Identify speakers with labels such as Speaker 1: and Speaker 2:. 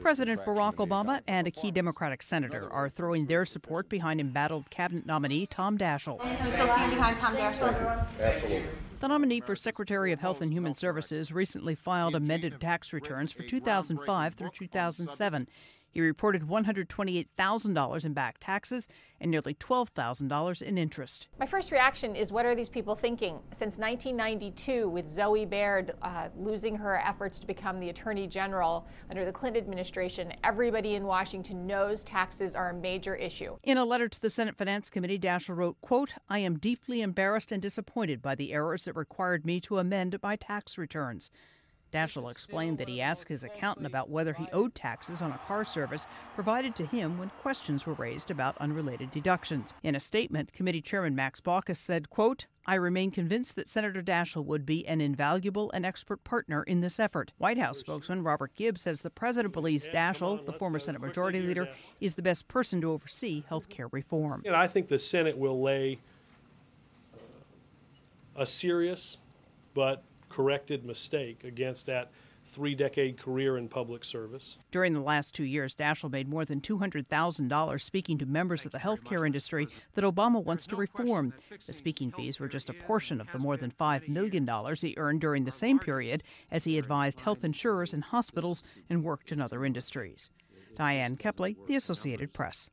Speaker 1: President Barack Obama and a key Democratic senator are throwing their support behind embattled cabinet nominee Tom Daschle.
Speaker 2: You still stand behind Tom Daschle?
Speaker 3: Absolutely.
Speaker 1: The nominee for Secretary of Health and Human Services recently filed amended tax returns for 2005 through 2007. He reported $128,000 in back taxes and nearly $12,000 in interest.
Speaker 2: My first reaction is what are these people thinking? Since 1992, with Zoe Baird uh, losing her efforts to become the Attorney General under the Clinton administration, everybody in Washington knows taxes are a major issue.
Speaker 1: In a letter to the Senate Finance Committee, Daschle wrote, quote, I am deeply embarrassed and disappointed by the errors that required me to amend my tax returns. Daschle explained that he asked his accountant about whether he owed taxes on a car service provided to him when questions were raised about unrelated deductions. In a statement, committee chairman Max Baucus said, quote, I remain convinced that Senator Daschle would be an invaluable and expert partner in this effort. White House spokesman Robert Gibbs says the president believes Daschle, the former Senate Majority Leader, is the best person to oversee health care reform.
Speaker 4: And I think the Senate will lay a serious but corrected mistake against that three decade career in public service.
Speaker 1: During the last two years, Daschle made more than $200,000 speaking to members of the healthcare industry that Obama wants to reform. The speaking fees were just a portion of the more than $5 million he earned during the same period as he advised health insurers and hospitals and worked in other industries. Diane Kepley, The Associated Press.